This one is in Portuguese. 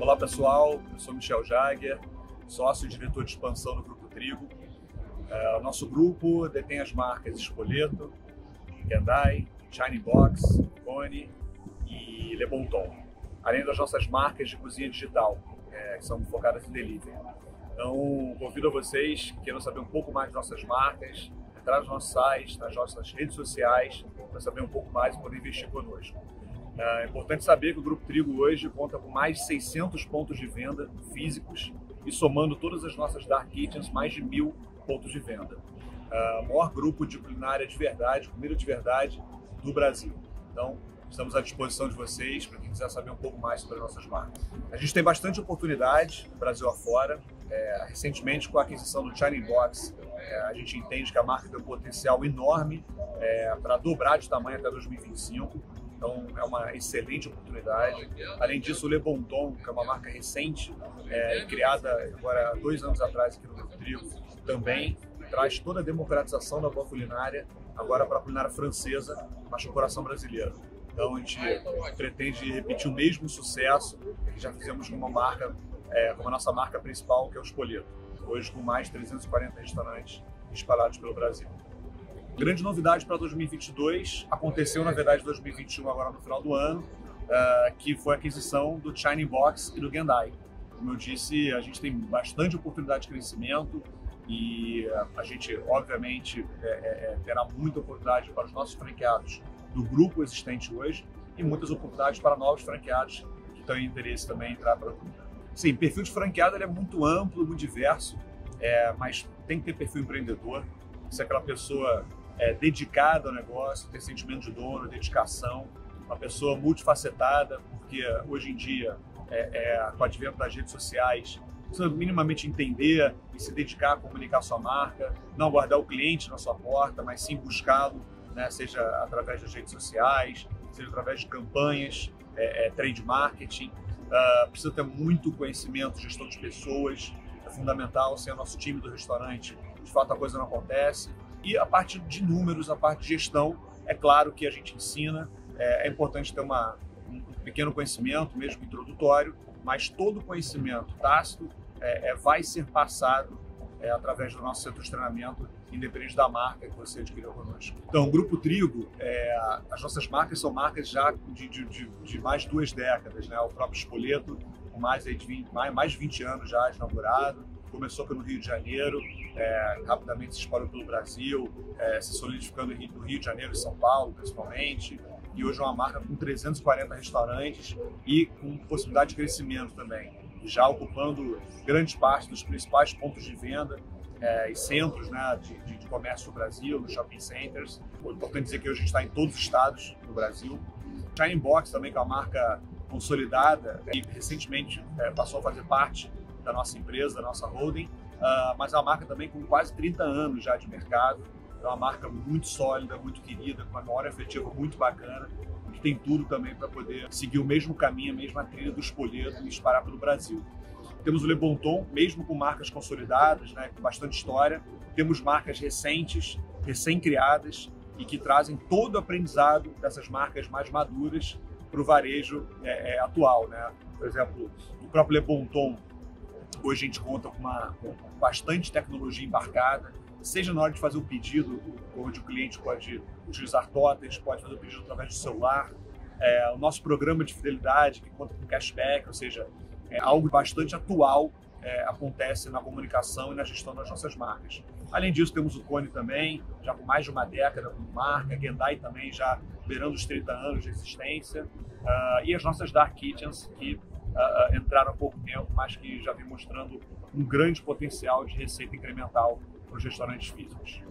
Olá pessoal, eu sou Michel Jagger, sócio e diretor de expansão do Grupo Trigo. É, o nosso grupo detém as marcas Espoleto, Gendai, Shiny Box, Cone e Le Bon Ton, além das nossas marcas de cozinha digital, é, que são focadas em delivery. Então, convido vocês que queiram saber um pouco mais de nossas marcas, entrar no nosso site, nas nossas redes sociais, para saber um pouco mais e poder investir conosco. É importante saber que o Grupo Trigo hoje conta com mais de 600 pontos de venda físicos e somando todas as nossas Dark Kitchens, mais de mil pontos de venda. Uh, maior grupo de culinária de verdade, comida de verdade do Brasil. Então, estamos à disposição de vocês para quem quiser saber um pouco mais sobre as nossas marcas. A gente tem bastante oportunidade Brasil afora. É, recentemente, com a aquisição do China Box, é, a gente entende que a marca tem um potencial enorme é, para dobrar de tamanho até 2025. Então é uma excelente oportunidade. Além disso, o Le Bon Ton, que é uma marca recente, é, criada agora dois anos atrás aqui no Rio Trigo, também traz toda a democratização da boa culinária agora para a culinária francesa, mas com coração brasileiro. Então a gente pretende repetir o mesmo sucesso que já fizemos com uma marca, é, como a nossa marca principal, que é o Espoleto. Hoje com mais de 340 restaurantes espalhados pelo Brasil. Grande novidade para 2022 aconteceu, na verdade, em 2021, agora no final do ano, uh, que foi a aquisição do China Box e do Gendai. Como eu disse, a gente tem bastante oportunidade de crescimento e uh, a gente, obviamente, é, é, terá muita oportunidade para os nossos franqueados do grupo existente hoje e muitas oportunidades para novos franqueados que têm interesse também em entrar para o grupo. Sim, perfil de franqueado é muito amplo, muito diverso, é, mas tem que ter perfil empreendedor. Se aquela pessoa é, dedicada ao negócio, ter sentimento de dono, dedicação, uma pessoa multifacetada, porque hoje em dia, é, é, com o advento das redes sociais, precisa minimamente entender e se dedicar a comunicar sua marca, não aguardar o cliente na sua porta, mas sim buscá-lo, né, seja através das redes sociais, seja através de campanhas, é, é, trade marketing. Uh, precisa ter muito conhecimento, gestão de pessoas, é fundamental. Sem o nosso time do restaurante, de fato a coisa não acontece. E a parte de números, a parte de gestão, é claro que a gente ensina, é, é importante ter uma, um pequeno conhecimento, mesmo introdutório, mas todo conhecimento tácito é, é, vai ser passado é, através do nosso centro de treinamento, independente da marca que você adquiriu conosco. Então, o Grupo Trigo, é, as nossas marcas são marcas já de, de, de, de, mais duas décadas, né? O próprio Espoleto, com mais de 20, mais, mais de 20 anos já inaugurado, começou pelo Rio de Janeiro, é, rapidamente se espalhou pelo Brasil, é, se solidificando no Rio de Janeiro e São Paulo, principalmente. E hoje é uma marca com 340 restaurantes e com possibilidade de crescimento também, já ocupando grande parte dos principais pontos de venda é, e centros né, de, de, de, comércio do Brasil, nos shopping centers. É importante dizer que hoje a gente está em todos os estados do Brasil. Shine Box também, que é uma marca consolidada e recentemente é, passou a fazer parte da nossa empresa, da nossa holding, uh, mas é uma marca também com quase 30 anos já de mercado. É uma marca muito sólida, muito querida, com uma memória efetiva muito bacana, que tem tudo também para poder seguir o mesmo caminho, a mesma trilha do Espoleto e disparar pelo Brasil. Temos o Le Bon Ton, mesmo com marcas consolidadas, né, com bastante história. Temos marcas recentes, recém-criadas e que trazem todo o aprendizado dessas marcas mais maduras para o varejo é, é, atual. Né? Por exemplo, o próprio Le Bon Ton Hoje a gente conta com, uma, com bastante tecnologia embarcada, seja na hora de fazer o pedido, onde o cliente pode utilizar totens, pode fazer o pedido através do celular. É, o nosso programa de fidelidade, que conta com cashback, ou seja, é algo bastante atual é, acontece na comunicação e na gestão das nossas marcas. Além disso, temos o Cone também, já com mais de uma década como marca, Gendai também já beirando os 30 anos de existência, uh, e as nossas Dark Kitchens, que uh, entraram há pouco tempo, mas que já vem mostrando um grande potencial de receita incremental para os restaurantes físicos.